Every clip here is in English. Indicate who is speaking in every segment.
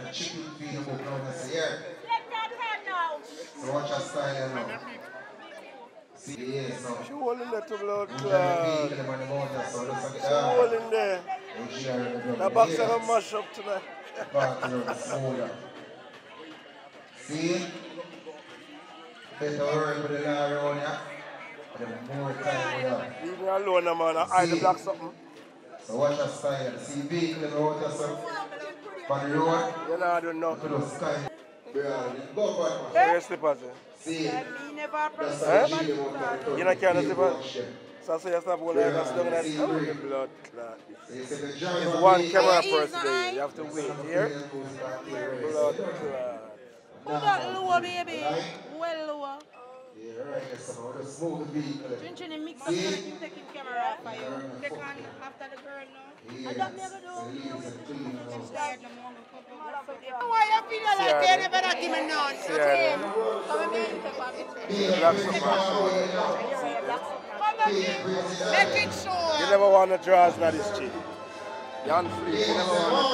Speaker 1: The chicken feed them up now, I say, yeah.
Speaker 2: Let that hand now.
Speaker 1: So watch your style now. See the ears now.
Speaker 3: She holding that to blood
Speaker 1: You
Speaker 3: clot.
Speaker 1: them on the mountain, so let's get
Speaker 3: She holding there.
Speaker 1: And share it with
Speaker 3: The
Speaker 1: the
Speaker 3: box
Speaker 1: ears.
Speaker 3: are gonna mash up tonight.
Speaker 1: Back to the soda. See? Better work with the law around ya. The more time we have.
Speaker 3: Leave me alone, man. I hide the black something.
Speaker 1: So watch your style. See vehicle out yourself. On the road.
Speaker 3: You know I don't know.
Speaker 1: To the sky. Bro, go back,
Speaker 3: Where your slippers?
Speaker 1: See? That's how you want
Speaker 3: You not carry the slippers? So I say you stop holding
Speaker 1: Yeah,
Speaker 3: like a slug and I
Speaker 1: see,
Speaker 3: say, oh,
Speaker 1: break.
Speaker 3: the blood clot.
Speaker 1: You see the
Speaker 3: It's one camera per today. You have to wait here. Blood clot.
Speaker 2: Who got lower, baby? Well lower.
Speaker 1: Yeah, right. Yes, I'm going to smooth the vehicle.
Speaker 2: Chin Chin mix up everything, taking camera for you. Take on after the girl now. I don't never do. Scared no more. Why you feel like they never not give me none?
Speaker 3: See her
Speaker 2: Come here, take one picture. Come on, make it sure.
Speaker 3: You never want to draws now this chick. You free. You never want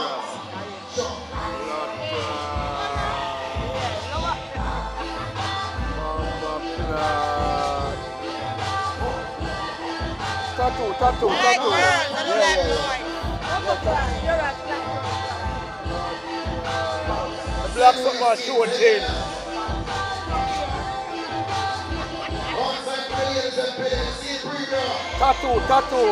Speaker 3: to clot. Tattoo, tattoo, tattoo. Yeah, yeah.
Speaker 2: You're a black.
Speaker 3: yeah. The black something on show chain. Tattoo, tattoo.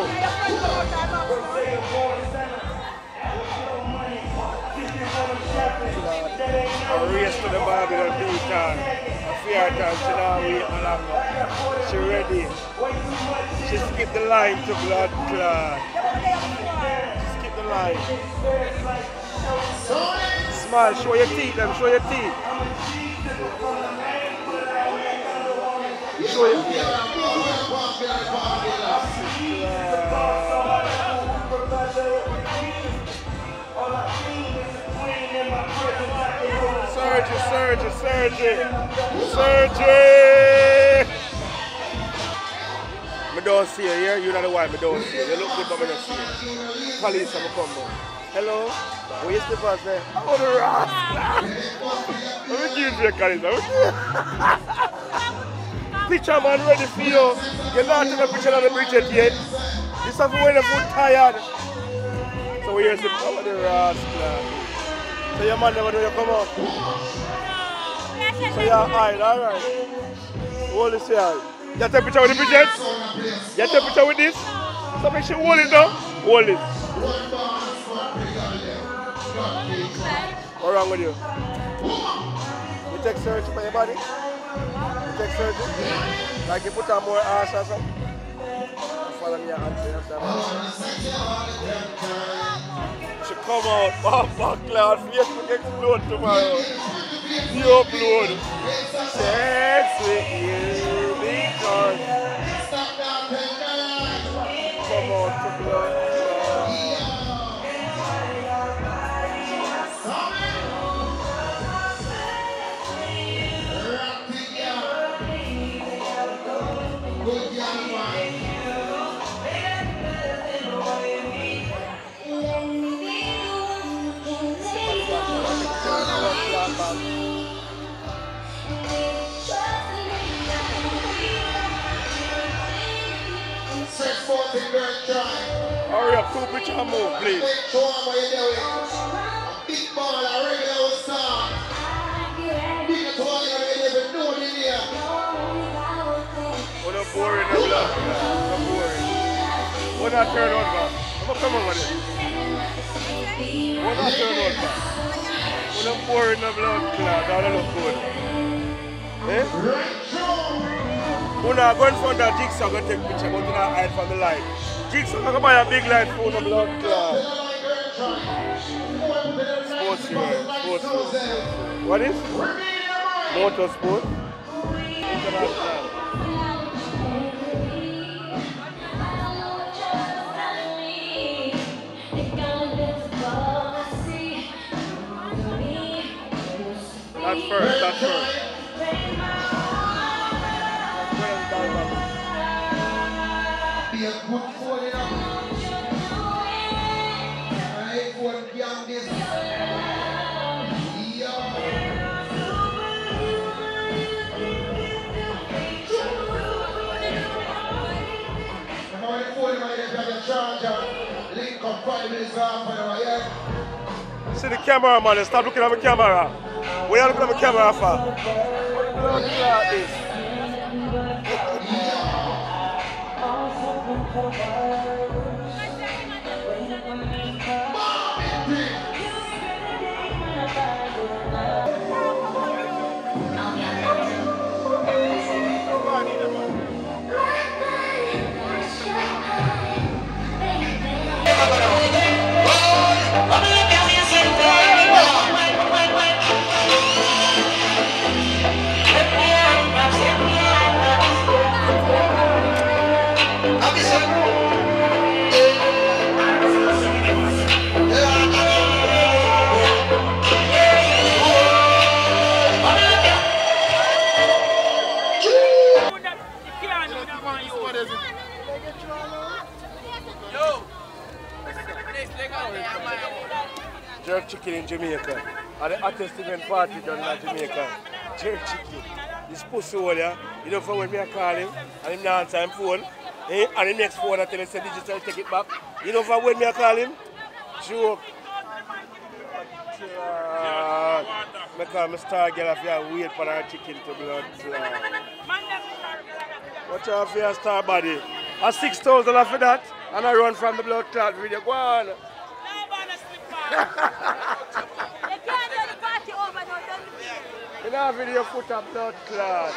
Speaker 3: A race to the Babylon beat her. A fear time, she not wait no longer. She ready. She skipped the line to blood clot. Skip the line. Smile, show your teeth, them, show your teeth. Show your teeth. Surgery, surgery, surgery, surgery. Me don't see you here. You know the why me don't see you. You look good, but me don't see you. Police have come down. Hello. Where you slippers there? Oh, the rascal. Let me give you a give Picture man ready for you. You're not taking a picture of the bridge yet. This have when the foot tired. So here's the power of the rascal. So your man never do you come out. So you're alright, alright. Hold this here. You take picture with the bridget? You take picture with this? So make sure you hold it now. Hold it. What's wrong with you? You take surgery for your body? You take surgery? Like you put on more ass or something? Follow me and She come out, pop back cloud, explode tomorrow. Upload. Sex with you because come to blood two picture and move, please. What a boring of blood. What a boring. What not turn on back? I'm gonna come over there. What not turn on back? What a boring of blood clot. That look good. Eh? I go in front of that jigsaw, gonna take picture, you not hide from the light. Jigsaw, I'm gonna buy a big light phone of blood clot. Sports wear, sports. What is? Motorsport. International. That's first, that's first. See the camera, man. Stop looking at my camera. Where you looking at my camera for? Blood clot this. Jerk chicken in Jamaica. At the hottest event party done in Jamaica. Jerk chicken. This pussy hole, yeah. You know for when me I call him and him not answer him phone. Eh? And the next phone I tell him say digital take it back. You know for when me I call him? Joke. Uh, me call me star girl if you wait for her chicken to blood clot. Watch out for your star body. A 6,000 for that and I run from the blood clot video. Go on. You know video foot of blood clot.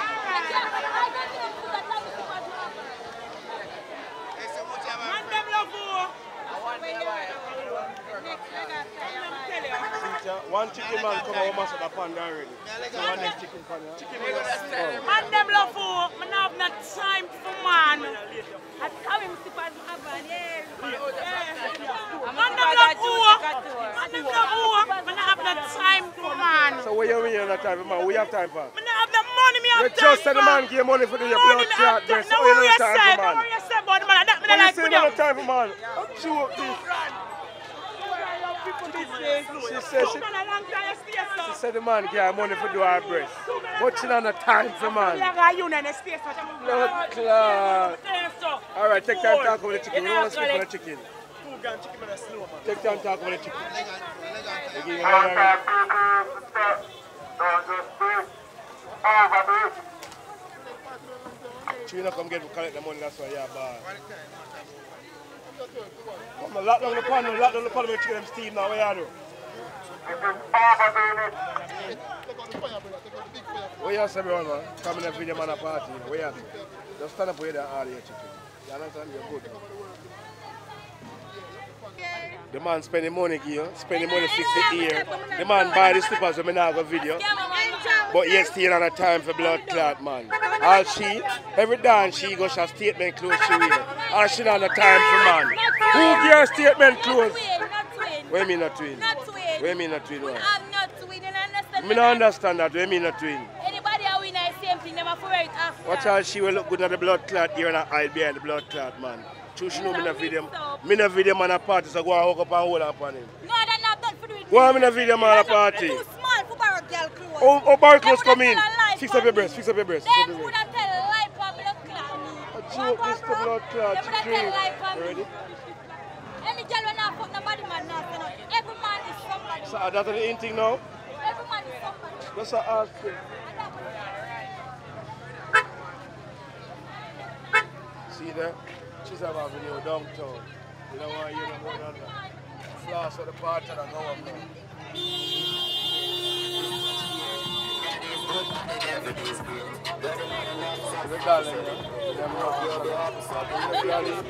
Speaker 3: One chicken man come home and the panda already. So one next chicken panda. Chicken man.
Speaker 4: Man them love food, man have no time for man. I tell him to pass my van, yeah. Man them love food, man them love food, man have no time for man.
Speaker 3: So what you mean you have time, man? We have time for?
Speaker 4: Man have no money, me
Speaker 3: You
Speaker 4: have time
Speaker 3: just said the
Speaker 4: for.
Speaker 3: man give money for the your
Speaker 4: Money
Speaker 3: blood
Speaker 4: me
Speaker 3: clot
Speaker 4: have
Speaker 3: there.
Speaker 4: time.
Speaker 3: So
Speaker 4: No
Speaker 3: you
Speaker 4: worry
Speaker 3: don't have
Speaker 4: yourself,
Speaker 3: time
Speaker 4: no
Speaker 3: for man.
Speaker 4: worry yourself about the man. That me
Speaker 3: When
Speaker 4: not
Speaker 3: you
Speaker 4: like
Speaker 3: say
Speaker 4: with
Speaker 3: you
Speaker 4: you.
Speaker 3: don't have time for man, joke this. She said she,
Speaker 4: Man, a long time you stay so.
Speaker 3: she said the man give money for do her breast. But she don't have time for man.
Speaker 4: Yeah, guy, you know, the space for them.
Speaker 3: Blood clot.
Speaker 4: Stay so.
Speaker 3: All right, take time to talk about the chicken. We don't
Speaker 4: know,
Speaker 3: want to speak
Speaker 4: so
Speaker 3: about the chicken. Take time to talk about the chicken. They give you another- You not come get collect the money, that's why you're bad. Come on, lock down the pan, lock down the pan, make chicken them steam now, what you do? What you say, everyone, man? Come in the video, man, a party, you know, what you? Just stand up where you're all chicken. You understand? You're good. The man spending money, you spending money fix the ear. The man buy the slippers when not go video. But yet still on a time for blood clot, man. All she, every dance she go, she statement clothes she wear. All she not on a time for man. Who give her statement clothes? What mean not twin?
Speaker 5: Not twin.
Speaker 3: What mean not twin?
Speaker 5: I'm not twin, you understand?
Speaker 3: Me not understand that. What you mean not twin?
Speaker 5: Anybody who win the same thing, never for it after.
Speaker 3: Watch how she will look good at the blood clot here and I hide behind the blood clot, man. True, she know me in a video. Me a video man a party, so go and hook up and hold up on him.
Speaker 5: No, that not for doing
Speaker 3: Go on in a video man a party.
Speaker 5: Too small for borrow girl clothes.
Speaker 3: Oh, oh clothes come in.
Speaker 5: tell a lie
Speaker 3: Fix up your
Speaker 5: me.
Speaker 3: breast, fix up your breast.
Speaker 5: Them would have tell lie for blood clot.
Speaker 3: Joke, this blood clot.
Speaker 5: Them would have tell lie for.
Speaker 3: Ready?
Speaker 5: Any girl when I fuck nobody man not. Every man is somebody.
Speaker 3: So that's the in thing now.
Speaker 5: Every man is somebody.
Speaker 3: That's a thing.
Speaker 5: That
Speaker 3: See there? She's a video downtown. Don't want go up now. The darling, yeah. Them rock, the darling.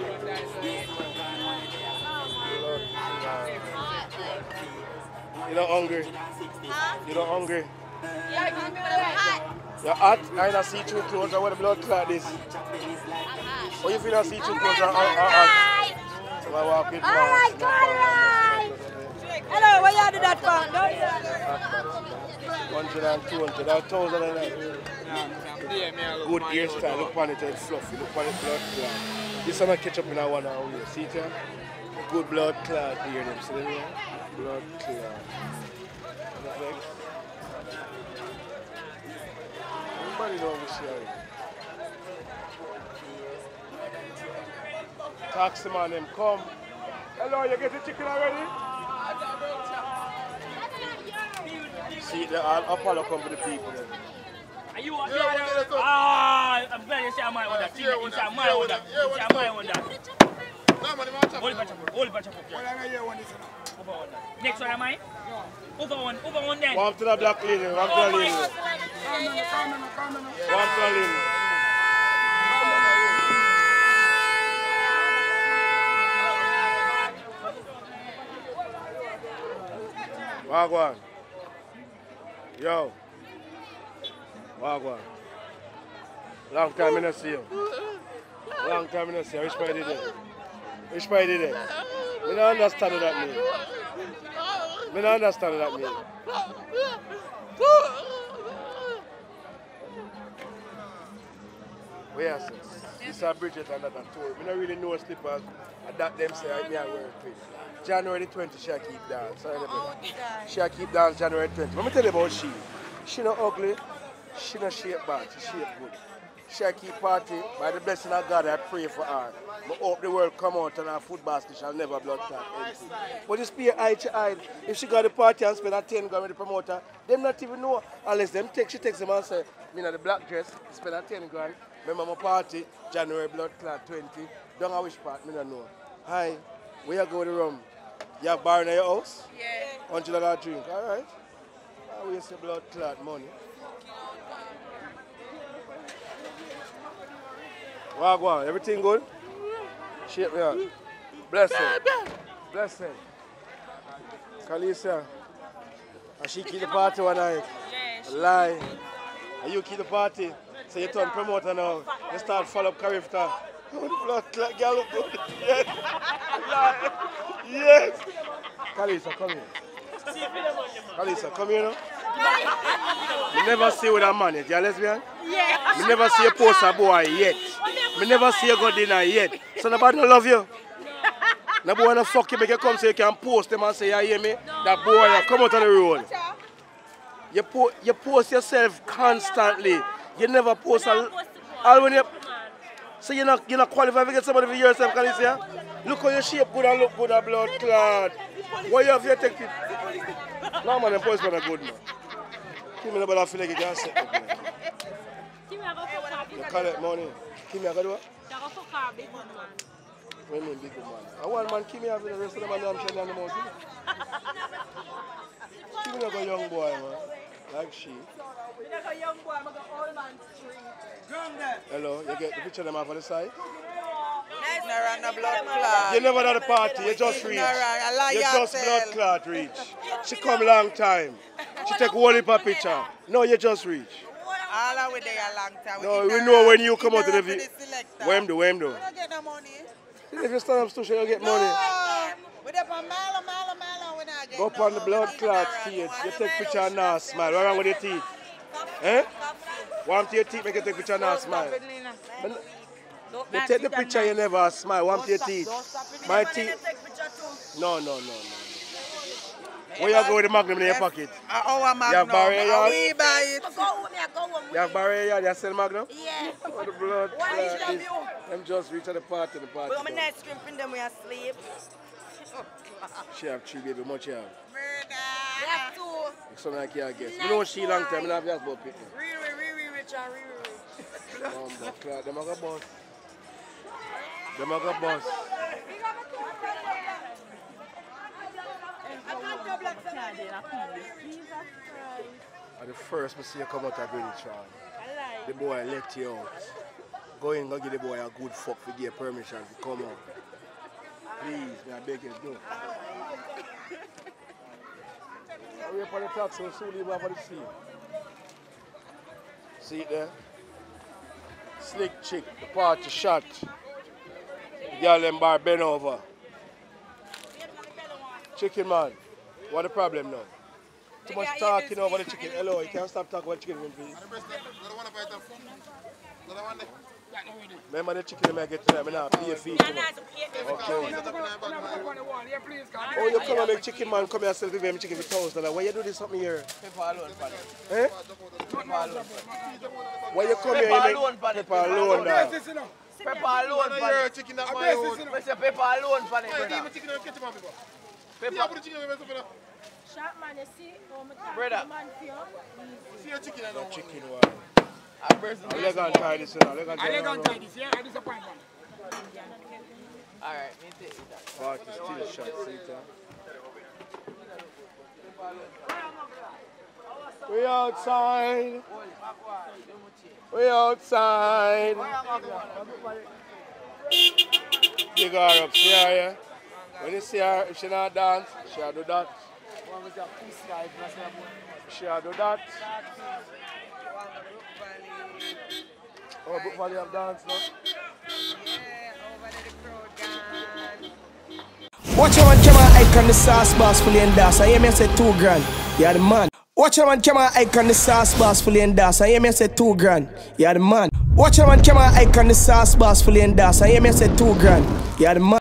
Speaker 3: You not hungry? You not hungry?
Speaker 5: Yeah, you can be hot.
Speaker 3: You're hot, I don't see through clothes, or what the blood clot is. Or you feel I see through clothes, or or- hot? Walk with
Speaker 5: Alright,
Speaker 3: mask,
Speaker 5: alright.
Speaker 4: Hello, where you do that from? Don't you that?
Speaker 3: 100 and 200, or 1000 and that. Good look on it, it's fluffy, look on it, blood clot. This I catch up in one hour, here. see it here? Good blood clot here, them, see them here? Blood clot. Everybody know we share Taxi man, them come. Hello, you get the chicken already? See, the all Apollo come for the people. then.
Speaker 6: Are you what? Ah, I'm glad you say my order. See, it's a my order. It's a my order. Hold it, Pachapo. Hold it, Pachapo. Over one. Next one, am I? Over one. Over one then.
Speaker 3: Warm to the black lady, warm to the lady. Warm to the lady. Wagwan. Yo. Wagwan. Long time I not see you. Long time I not see you. Which part did it? Which part did it? I don't understand what that mean. I don't understand what that mean. Where is this? This is Bridget and that tour. I don't really know slippers. And that them say I may wear it. January 20 she keep down. Sorry, oh, she keep down January 20. Let me tell you about she. She not ugly. She not shape bad. She shape good. She keep party. By the blessing of God, I pray for her. I hope the world come out and her food basket shall never blood clot empty. But just pay eye to eye. If she got the party and spend a 10 grand with the promoter, them not even know. Unless them take, she takes them and say, me in the black dress, spend a 10 grand. Remember my party, January blood clot 20. Don't which part, me don't know. Hi, where you go to the rum? You have bar in your house?
Speaker 2: Yeah.
Speaker 3: Hundred dollar drink, all right. I waste your blood clot money. Wagwan, everything good? Shape me out. Blessing. Blessing. Kalisa. And ah, she keep the party one night. Lie. And you keep the party. So you turn promoter now. You start follow up Carifta. Blood clot girl look good. Yes. Yes. Kalisa, come here. Kalisa, come here now. You never see with a man yet. You a lesbian?
Speaker 2: Yeah.
Speaker 3: Me never see a post a boy yet. Me never see a good dinner yet. So nobody no love you. No boy no fuck you make you come so you can post them and say, you hear me? That boy, come out on the road. You, po you post yourself constantly. You never post a... All when you... So you're not, you're not qualified to get somebody for yourself, can you see? Look how you shape good and look good and blood clot. Why you have to take it? No man, the policeman are good man. Give me the ball feel like you can set up, man. You collect money. Kimi, I got what? What do you mean big good man? I want man Kimi have the rest of the man I'm shedding on the mountain. Kimi like a young boy, man. Like she. Hello, you get the picture of them off on the side?
Speaker 2: Ignorant of blood clot.
Speaker 3: You never at the party, you just reach.
Speaker 2: Ignorant, a liar
Speaker 3: You just
Speaker 2: tell.
Speaker 3: blood clot reach. She come long time. She take one heap of picture. No, you just reach.
Speaker 2: All of we there a long time.
Speaker 3: No, we know when you come out to the
Speaker 2: Ignorant
Speaker 3: vi-
Speaker 2: for the selector.
Speaker 3: Where do, where do.
Speaker 2: We don't get no money.
Speaker 3: If you stand up station, you get money.
Speaker 2: No. We there for mile, mile, mile, we not get
Speaker 3: Go up on the blood clot stage. You take picture and now smile. What wrong with your teeth? Eh? Warm to your teeth, make you take picture and now smile. You take the picture, you never smile. Warm to your teeth. My teeth. No, no, no, no. Where you go with the magnum in your pocket?
Speaker 2: Uh, our magnum.
Speaker 3: have barrier yard?
Speaker 2: We buy it.
Speaker 3: You have barrier yard, you sell magnum?
Speaker 5: Yeah.
Speaker 3: Oh, the blood
Speaker 5: Why is that you?
Speaker 3: Them just reach at the party, the party.
Speaker 5: But I'm not scrimping them we asleep.
Speaker 3: She have three baby, much you have.
Speaker 2: Murder.
Speaker 5: We have two.
Speaker 3: Something like you guess. You know she long time, I have just about picking.
Speaker 5: Riri, riri, rich and riri, rich.
Speaker 3: Um, but clot, them a go boss. Them a go boss. At the first, I see you come out of Greenwich Farm. The boy let you out. Go in, go give the boy a good fuck to give permission to come out. Please, may I beg you, do. Hurry up on the taxi, we'll soon off of the scene. See it there? Slick chick, the party shot. The girl them bar bend over. Chicken man, what the problem now? Too much talking over the chicken. Hello, you can't stop talking about chicken, please. Remember the chicken I get to them, I now pay a fee. You know? Okay. Oh, you come and make chicken man come here and sell them chicken for thousand dollars. Why you do this something here? Eh? Why you come here and make pepper alone, dog?
Speaker 7: Pepper alone
Speaker 6: One of
Speaker 7: for
Speaker 6: your
Speaker 7: it.
Speaker 6: chicken that
Speaker 7: I
Speaker 6: my
Speaker 7: bless
Speaker 6: own.
Speaker 7: this, you know. I say pepper alone for it,
Speaker 6: Why,
Speaker 7: brother.
Speaker 6: even chicken and ketchup on people.
Speaker 7: Pepper.
Speaker 6: Yeah, put the chicken in the recipe now.
Speaker 5: Shot man, you see, oh, my God,
Speaker 7: Brother.
Speaker 5: the man for you.
Speaker 6: See your chicken and don't
Speaker 3: Chicken
Speaker 6: want
Speaker 3: one.
Speaker 7: I bless this.
Speaker 3: Leg on tie this, you know. Leg on tie
Speaker 8: I
Speaker 3: this.
Speaker 8: leg on tie this, yeah? I disappoint one.
Speaker 7: Alright, me take it.
Speaker 3: Party still shot, see it. We outside. We outside. Big her up, see her, yeah? When you see her, if she not dance, she'll do that. She'll do that. Oh, Brook Valley have dance now.
Speaker 9: Watch a man come on icon the sauce boss fully das. I hear me say two grand. Yeah the man. Watch a man come on icon the sauce boss fully das. I hear me say two grand. Yeah the man. Watch a man come on icon the sauce boss fully das. I hear me say two grand. Yeah the man.